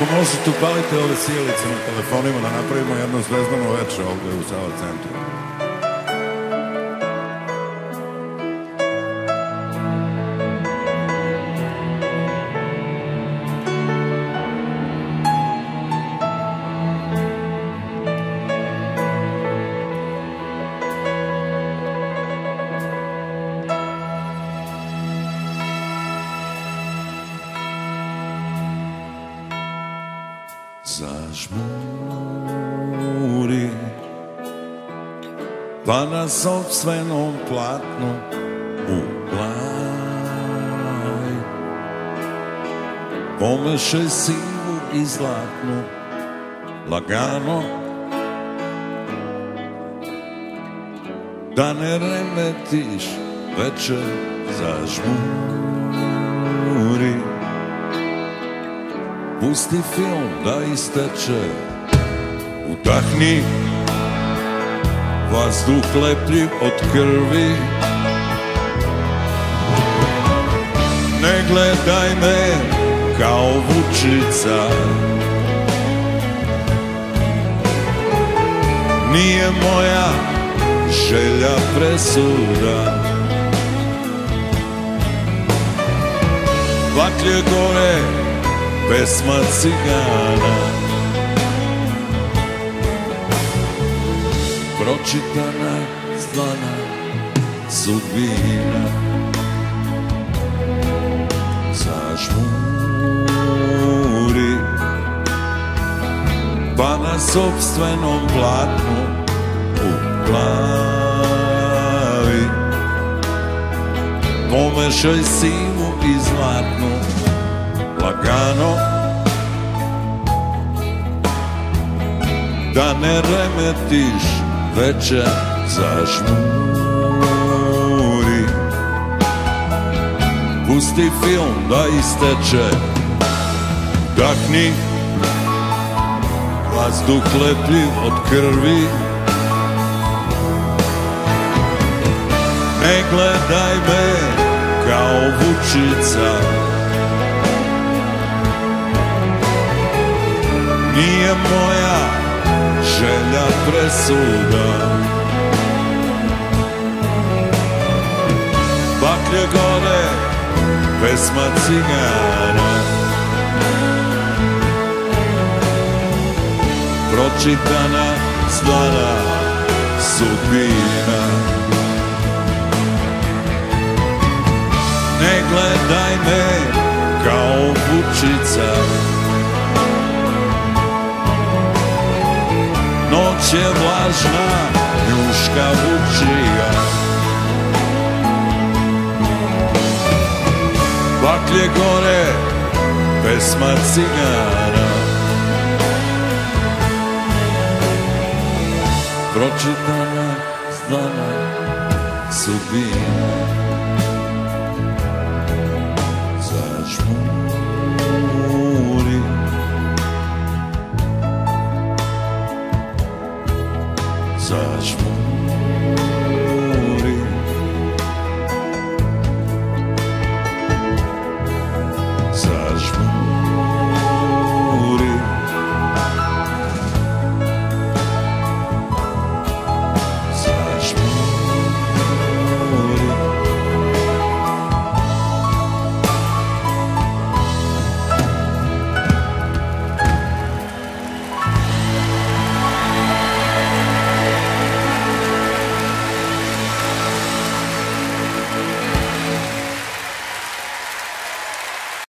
Ako možete upalite ove sjelice na telefonima da napravimo jedno zvezdano večer ovdje u Sava centru. Zažmuri. Pa na sobstvenom platnu uplaj Pomešaj sivu i zlatnu Lagano. Da ne remetiš večer Zažmuri Pusti film da isteče. Udahni Vazduh lepljiv od krvi. Ne gledaj me kao vučica. Nije moja želja presuda. Vatlje gore pesma cigana. Pročitana zvana sudbina. Zažmuri Pa na sobstvenom platnu uplavi Pomešaj sivu i zlatnu lagano. Da ne remetiš večer zažmuri Pusti film da isteče Dahni. Vazduh lepljiv od krvi. Ne gledaj me kao vučica Nije moja želja presuda. Baklje gore, pesma cigara. Pročitana stara sudbina. Ne gledaj me kao vučica Noć je vlažna, ljuška vučija Baklje gore, pesma cigara. Pročitana, znana sudbina. Zažmuna